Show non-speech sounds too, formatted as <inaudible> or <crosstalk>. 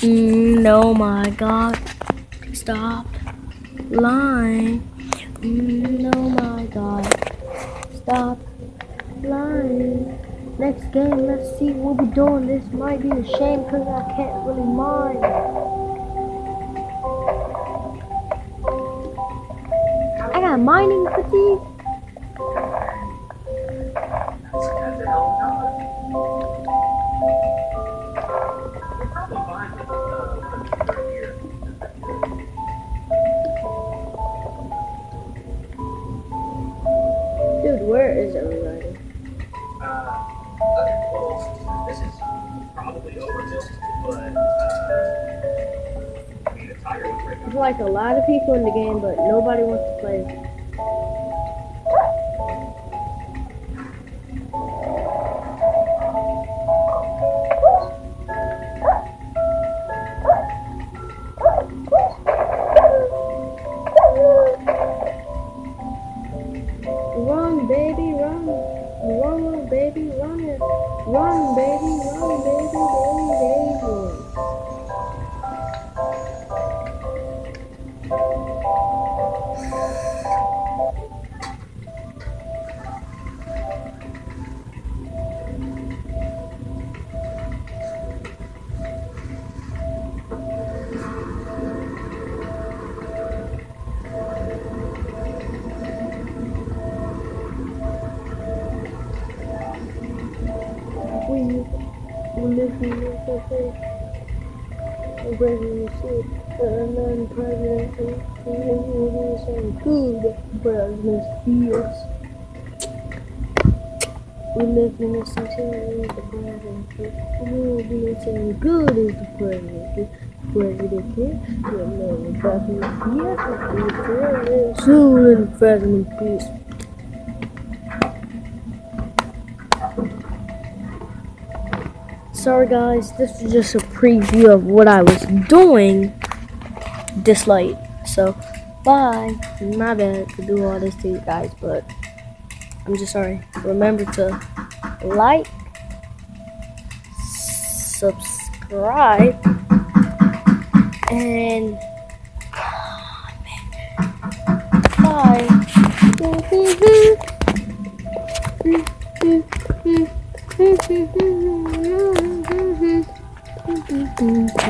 Mm, my god. Stop lying. Mm, my god. Stop lying. Next game, let's see what we're doing. This might be a shame because I can't really mind. I got mining fatigue. Dude, where is everybody? Uh, well, this is probably overkill, but uh, I mean, the tiger would There's like a lot of people in the game, but nobody wants to play. Baby, run. Run, baby, run, baby, baby, baby. We live in this cafe. I'm breaking the shit. And then president is saying good president feels. We live in a society with the president. We will be saying good is the president. President man. Back in the yes, the president. Soon president peace. Sorry guys, this is just a preview of what I was doing this late. So, bye. My bad to do all this to you guys, but I'm just sorry. Remember to like, subscribe, and bye. <laughs> Mm-hmm.